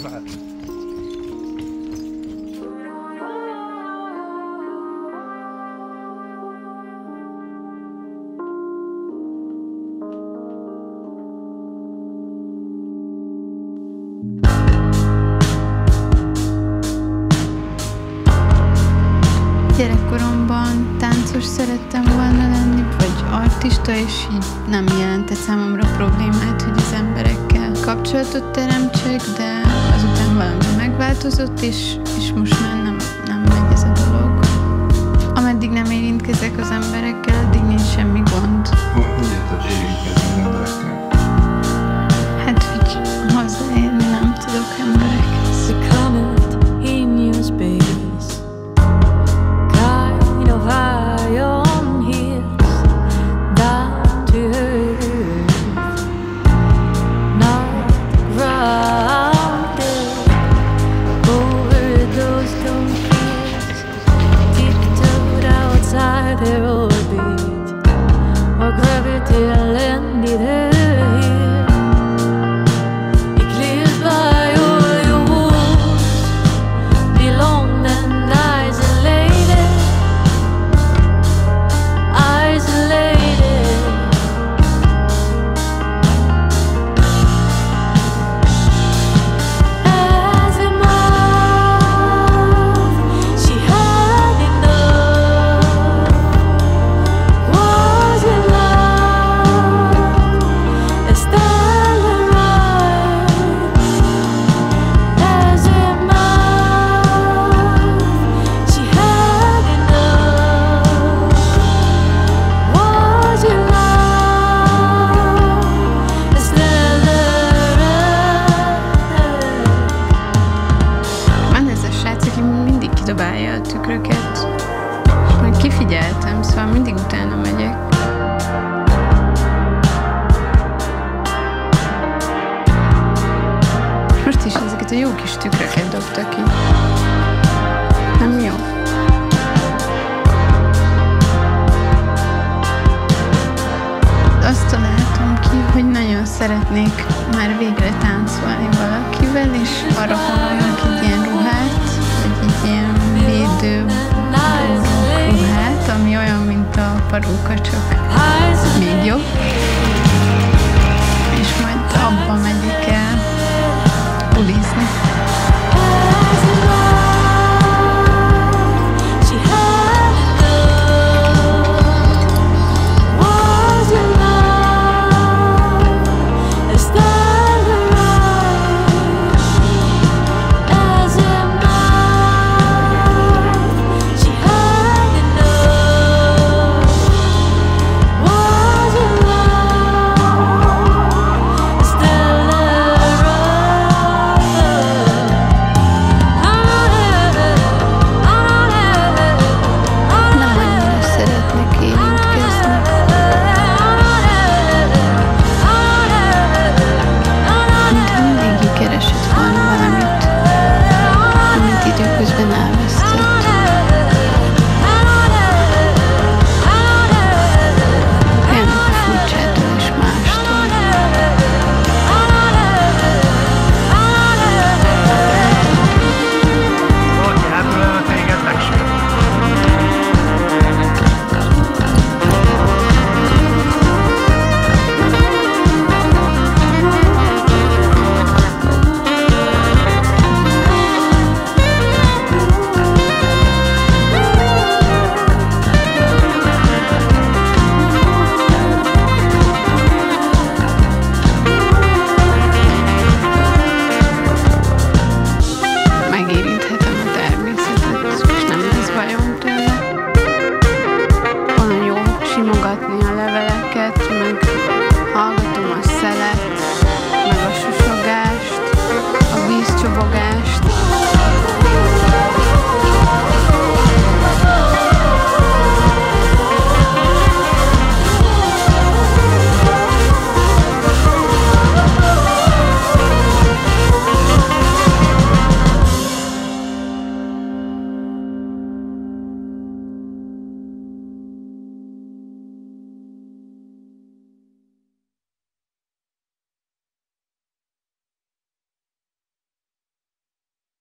Már. Gyerekkoromban táncos szerettem volna lenni, vagy artista, és így nem jelentett számomra problémát, hogy az emberekkel kapcsolatot teremtsek, de valami megváltozott, és, és most már nem, nem megy ez a dolog. Ameddig nem érintkezek az emberekkel, addig nincs semmi gond. Hogy érted érintkezni emberekkel? Kidobálja a tükröket, és majd kifigyeltem, szóval mindig utána megyek. Most is ezeket a jó kis tükröket dobta ki. Robert Okerchuk. Cat Manca.